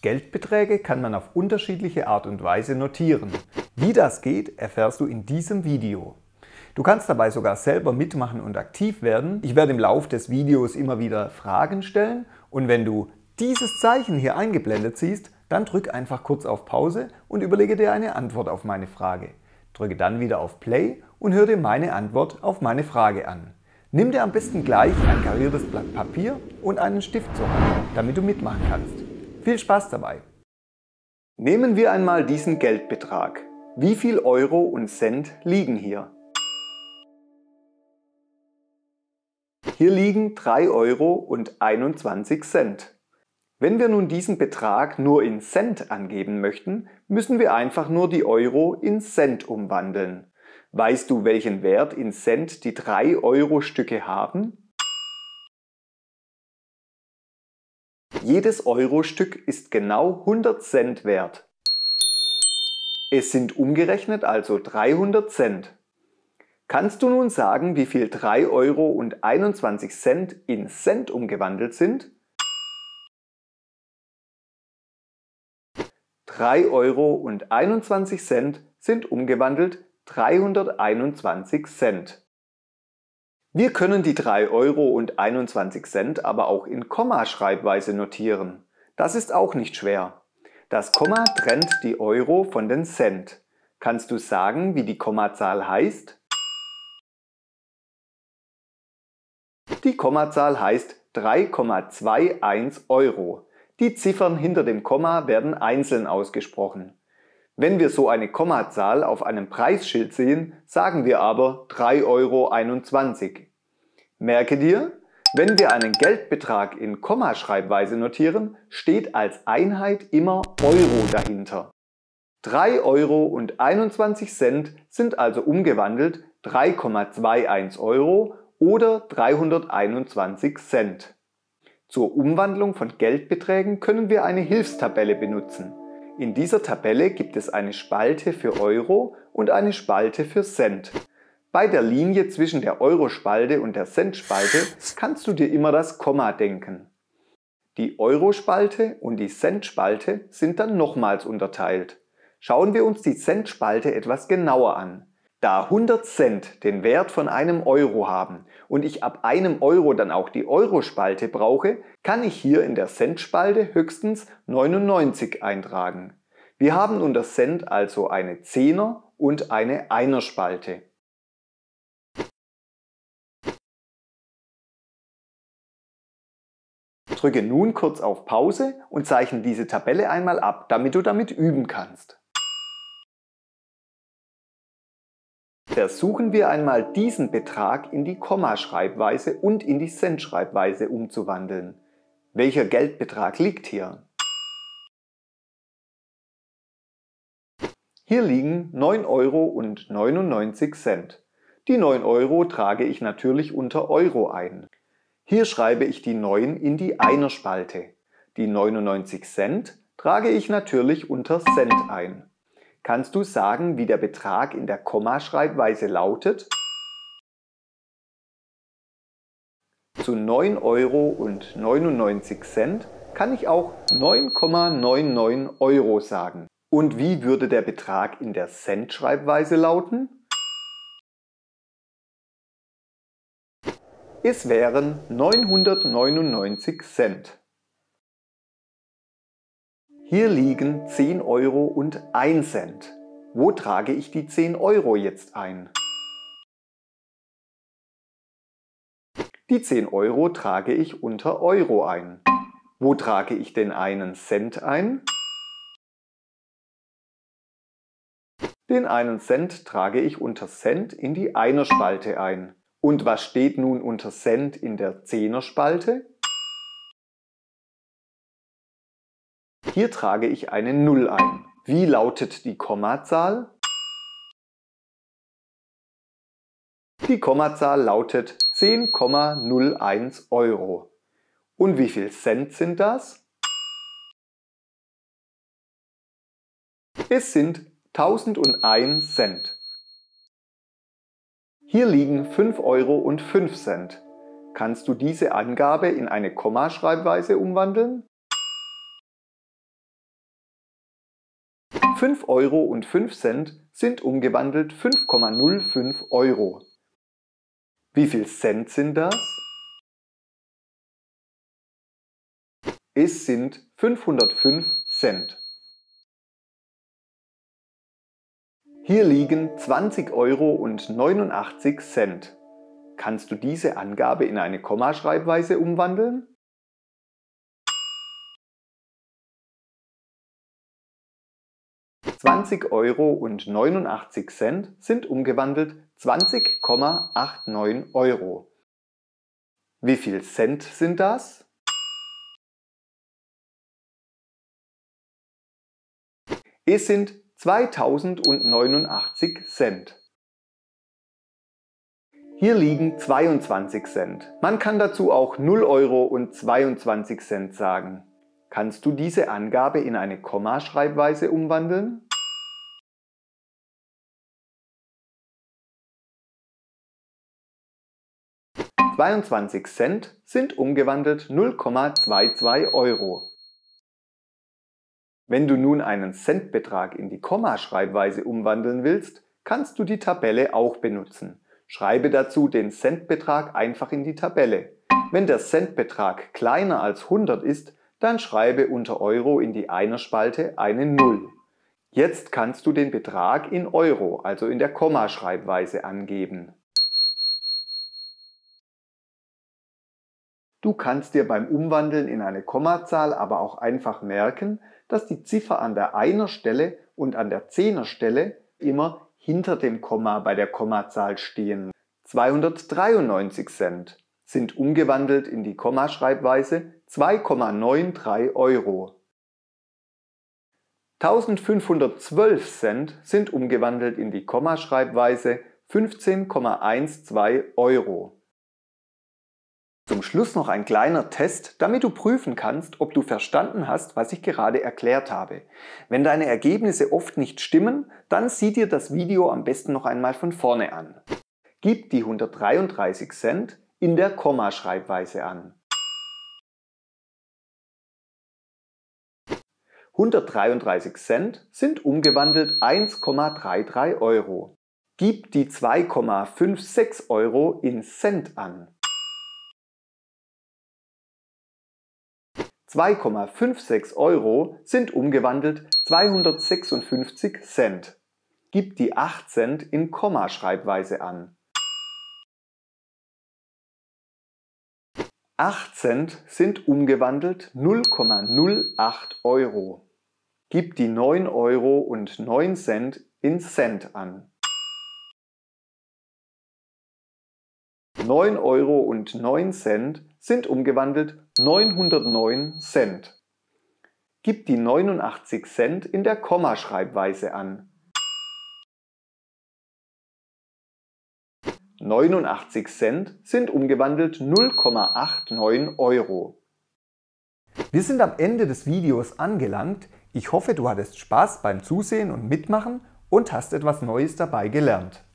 Geldbeträge kann man auf unterschiedliche Art und Weise notieren. Wie das geht, erfährst du in diesem Video. Du kannst dabei sogar selber mitmachen und aktiv werden. Ich werde im Laufe des Videos immer wieder Fragen stellen und wenn du dieses Zeichen hier eingeblendet siehst, dann drück einfach kurz auf Pause und überlege dir eine Antwort auf meine Frage. Drücke dann wieder auf Play und hör dir meine Antwort auf meine Frage an. Nimm dir am besten gleich ein kariertes Blatt Papier und einen Stift zur Hand, damit du mitmachen kannst. Viel Spaß dabei! Nehmen wir einmal diesen Geldbetrag. Wie viel Euro und Cent liegen hier? Hier liegen 3 Euro und 21 Cent. Wenn wir nun diesen Betrag nur in Cent angeben möchten, müssen wir einfach nur die Euro in Cent umwandeln. Weißt du, welchen Wert in Cent die 3-Euro-Stücke haben? Jedes Euro-Stück ist genau 100 Cent wert. Es sind umgerechnet also 300 Cent. Kannst du nun sagen, wie viel 3 Euro und 21 Cent in Cent umgewandelt sind? 3 Euro und 21 Cent sind umgewandelt 321 Cent. Wir können die 3 Euro und 21 Cent aber auch in Kommaschreibweise notieren. Das ist auch nicht schwer. Das Komma trennt die Euro von den Cent. Kannst du sagen, wie die Kommazahl heißt? Die Kommazahl heißt 3,21 Euro. Die Ziffern hinter dem Komma werden einzeln ausgesprochen. Wenn wir so eine Kommazahl auf einem Preisschild sehen, sagen wir aber 3,21 Euro. Merke dir, wenn wir einen Geldbetrag in Kommaschreibweise notieren, steht als Einheit immer Euro dahinter. 3 Euro und 21 Cent sind also umgewandelt 3,21 Euro oder 321 Cent. Zur Umwandlung von Geldbeträgen können wir eine Hilfstabelle benutzen. In dieser Tabelle gibt es eine Spalte für Euro und eine Spalte für Cent. Bei der Linie zwischen der Euro-Spalte und der Cent-Spalte kannst du dir immer das Komma denken. Die Euro-Spalte und die Cent-Spalte sind dann nochmals unterteilt. Schauen wir uns die Cent-Spalte etwas genauer an. Da 100 Cent den Wert von einem Euro haben und ich ab einem Euro dann auch die Euro-Spalte brauche, kann ich hier in der Cent-Spalte höchstens 99 eintragen. Wir haben unter Cent also eine Zehner- und eine Einer-Spalte. Drücke nun kurz auf Pause und zeichne diese Tabelle einmal ab, damit du damit üben kannst. Versuchen wir einmal diesen Betrag in die Kommaschreibweise und in die Cent-Schreibweise umzuwandeln. Welcher Geldbetrag liegt hier? Hier liegen 9 Euro und 99 Cent. Die 9 Euro trage ich natürlich unter Euro ein. Hier schreibe ich die 9 in die Einer-Spalte. Die 99 Cent trage ich natürlich unter Cent ein. Kannst du sagen, wie der Betrag in der Kommaschreibweise lautet? Zu 9 Euro und 99 Cent kann ich auch 9,99 Euro sagen. Und wie würde der Betrag in der Cent-Schreibweise lauten? Es wären 999 Cent. Hier liegen 10 Euro und 1 Cent. Wo trage ich die 10 Euro jetzt ein? Die 10 Euro trage ich unter Euro ein. Wo trage ich den einen Cent ein? Den einen Cent trage ich unter Cent in die Einer-Spalte ein. Und was steht nun unter Cent in der Zehner-Spalte? Hier trage ich eine 0 ein. Wie lautet die Kommazahl? Die Kommazahl lautet 10,01 Euro. Und wie viel Cent sind das? Es sind 1001 Cent. Hier liegen 5 Euro und 5 Cent. Kannst du diese Angabe in eine Kommaschreibweise umwandeln? 5 Euro und 5 Cent sind umgewandelt 5,05 Euro. Wie viel Cent sind das? Es sind 505 Cent. Hier liegen 20 Euro und 89 Cent. Kannst du diese Angabe in eine Kommaschreibweise umwandeln? Zwanzig Euro und 89 Cent sind umgewandelt 20,89 Euro. Wie viel Cent sind das? Es sind 2089 Cent. Hier liegen 22 Cent. Man kann dazu auch 0 Euro und 22 Cent sagen. Kannst du diese Angabe in eine Kommaschreibweise umwandeln? Zweiundzwanzig Cent sind umgewandelt 0,22 Euro. Wenn du nun einen Centbetrag in die Kommaschreibweise umwandeln willst, kannst du die Tabelle auch benutzen. Schreibe dazu den Centbetrag einfach in die Tabelle. Wenn der Centbetrag kleiner als 100 ist, dann schreibe unter Euro in die Einerspalte eine 0. Jetzt kannst du den Betrag in Euro, also in der Kommaschreibweise angeben. Du kannst dir beim Umwandeln in eine Kommazahl aber auch einfach merken, dass die Ziffer an der einer Stelle und an der Zehnerstelle immer hinter dem Komma bei der Kommazahl stehen. 293 Cent sind umgewandelt in die Kommaschreibweise 2,93 Euro. 1512 Cent sind umgewandelt in die Kommaschreibweise 15,12 Euro. Zum Schluss noch ein kleiner Test, damit du prüfen kannst, ob du verstanden hast, was ich gerade erklärt habe. Wenn deine Ergebnisse oft nicht stimmen, dann sieh dir das Video am besten noch einmal von vorne an. Gib die 133 Cent in der Kommaschreibweise an. 133 Cent sind umgewandelt 1,33 Euro. Gib die 2,56 Euro in Cent an. 2,56 Euro sind umgewandelt 256 Cent. Gib die 8 Cent in Kommaschreibweise an. 8 Cent sind umgewandelt 0,08 Euro. Gib die 9 Euro und 9 Cent in Cent an. 9 Euro und 9 Cent sind umgewandelt 909 Cent. Gib die 89 Cent in der Kommaschreibweise an. 89 Cent sind umgewandelt 0,89 Euro. Wir sind am Ende des Videos angelangt. Ich hoffe, du hattest Spaß beim Zusehen und Mitmachen und hast etwas Neues dabei gelernt.